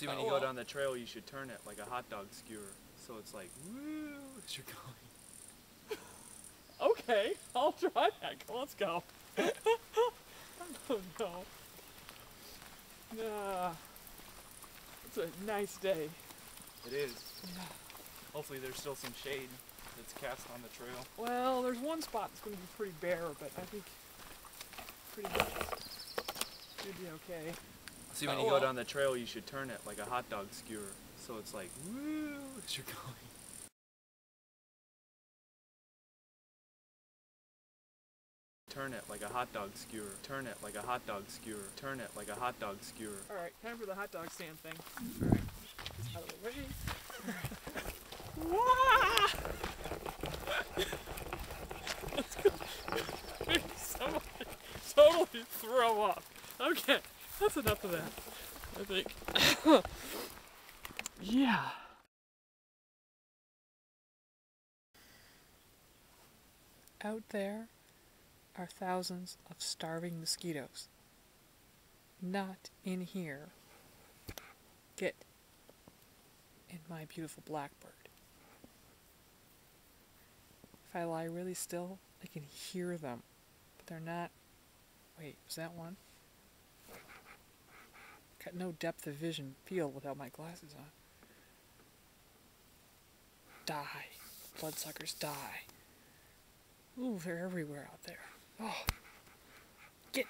See, when Oh, you go well. down the trail, you should turn it like a hot dog skewer. So it's like, woo, as you're going. Okay, I'll try that. Let's go. oh no. Ah, it's a nice day. It is. Yeah. Hopefully, there's still some shade that's cast on the trail. Well, there's one spot that's going to be pretty bare, but I think pretty much should be okay. See, when Oh, you go well. down the trail, you should turn it like a hot dog skewer. So it's like, woo, as you're going. Turn it like a hot dog skewer. Turn it like a hot dog skewer. Turn it like a hot dog skewer. All right, time for the hot dog stand thing. All right, out of the way. Wah! Let's go. Maybe Somebody totally throw up. Okay, that's enough of that. I think. yeah. Out there are thousands of starving mosquitoes. Not in here. Get in my beautiful blackbird. If I lie really still, I can hear them, but they're not. Wait, was that one? Got no depth of vision field without my glasses on. Die. Bloodsuckers die. Ooh, they're everywhere out there. Oh. Get